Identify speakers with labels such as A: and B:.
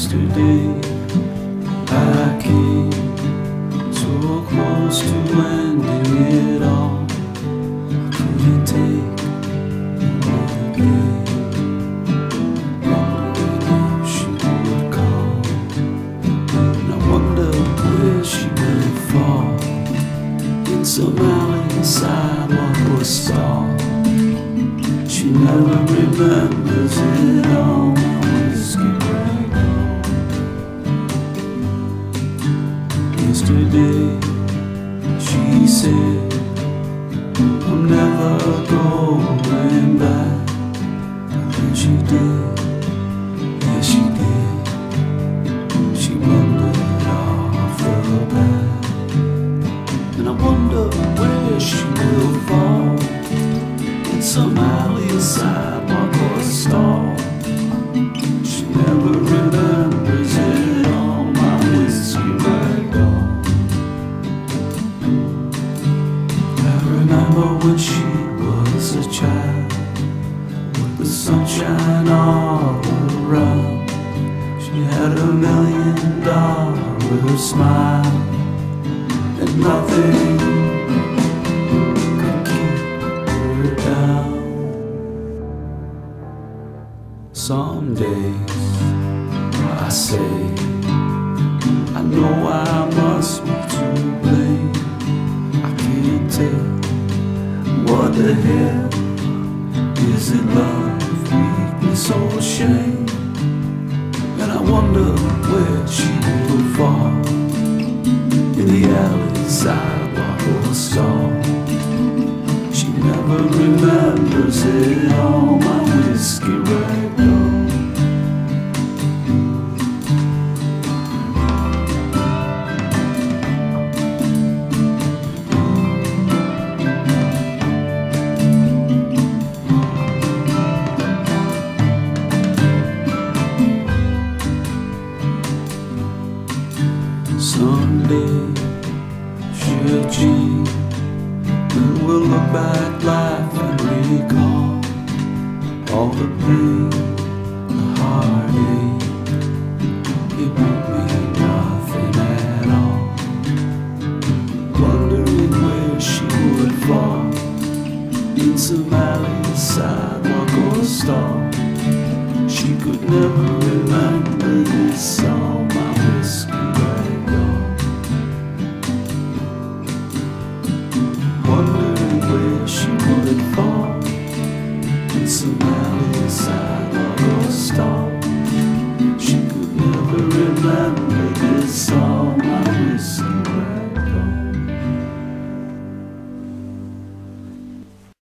A: yesterday. I came so close to ending it all. I couldn't take another day. Longer than she would call, and I wonder where she went for. And somehow the sidewalk was stalled. She never remembers it all. Said, I'm never going back. And she did, remember when she was a child with the sunshine all around. She had a million dollar smile and nothing could keep her down. Some days I say I know I must be to blame. I can't tell what the hell is it love, weakness, or shame. And I wonder where she will fall in the alley, sidewalk, or stall. She never remembers All the pain, the heartache. It won't mean nothing at all. Wondering where she would fall. In some alley, sidewalk or stall. She could never remember this song. My whiskey Wondering where she would fall